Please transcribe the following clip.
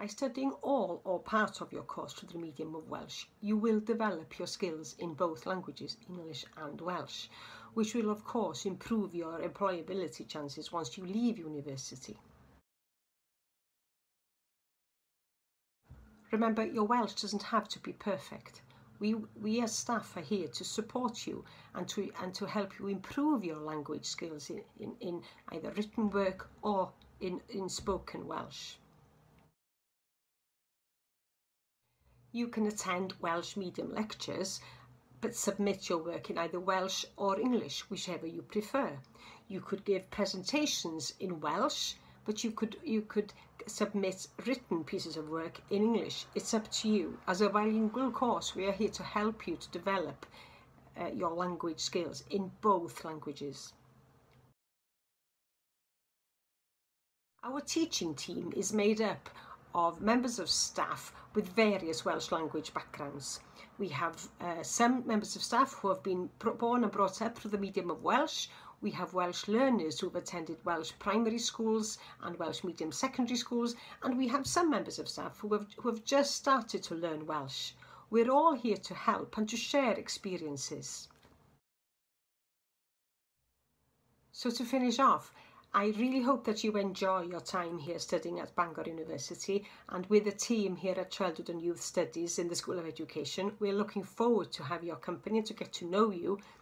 By studying all or part of your course through the medium of Welsh, you will develop your skills in both languages, English and Welsh, which will of course improve your employability chances once you leave university. Remember, your Welsh doesn't have to be perfect. We, we as staff are here to support you and to, and to help you improve your language skills in, in, in either written work or in, in spoken Welsh. You can attend Welsh medium lectures but submit your work in either Welsh or English, whichever you prefer. You could give presentations in Welsh, but you could you could submit written pieces of work in English. It's up to you. As a bilingual course, we are here to help you to develop uh, your language skills in both languages. Our teaching team is made up of members of staff with various Welsh language backgrounds. We have uh, some members of staff who have been born and brought up through the medium of Welsh. We have Welsh learners who have attended Welsh primary schools and Welsh medium secondary schools. And we have some members of staff who have, who have just started to learn Welsh. We're all here to help and to share experiences. So to finish off, I really hope that you enjoy your time here studying at Bangor University and with the team here at Childhood and Youth Studies in the School of Education. We're looking forward to have your company and to get to know you